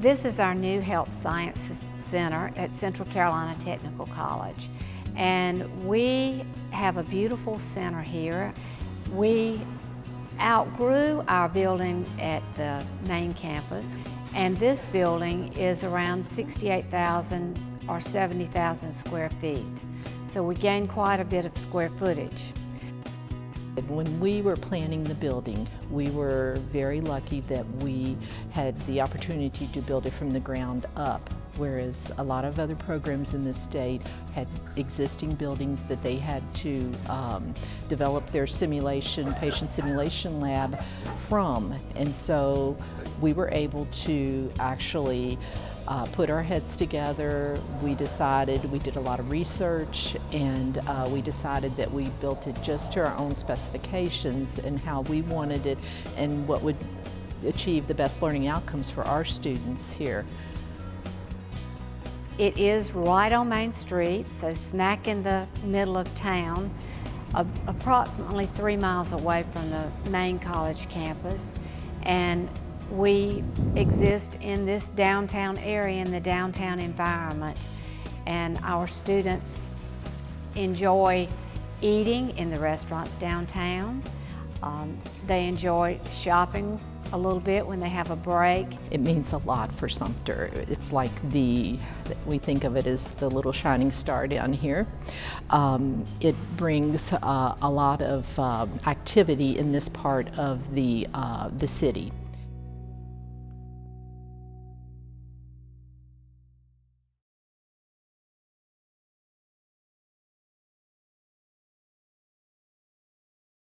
This is our new Health Sciences Center at Central Carolina Technical College. And we have a beautiful center here. We outgrew our building at the main campus, and this building is around 68,000 or 70,000 square feet. So we gained quite a bit of square footage. When we were planning the building, we were very lucky that we had the opportunity to build it from the ground up, whereas a lot of other programs in the state had existing buildings that they had to um, develop their simulation, patient simulation lab from. And so we were able to actually uh, put our heads together. We decided, we did a lot of research, and uh, we decided that we built it just to our own specifications and how we wanted it and what would achieve the best learning outcomes for our students here. It is right on Main Street, so smack in the middle of town, approximately three miles away from the main college campus. And we exist in this downtown area, in the downtown environment, and our students enjoy eating in the restaurants downtown. Um, they enjoy shopping a little bit when they have a break. It means a lot for Sumter. It's like the, we think of it as the little shining star down here. Um, it brings uh, a lot of uh, activity in this part of the, uh, the city.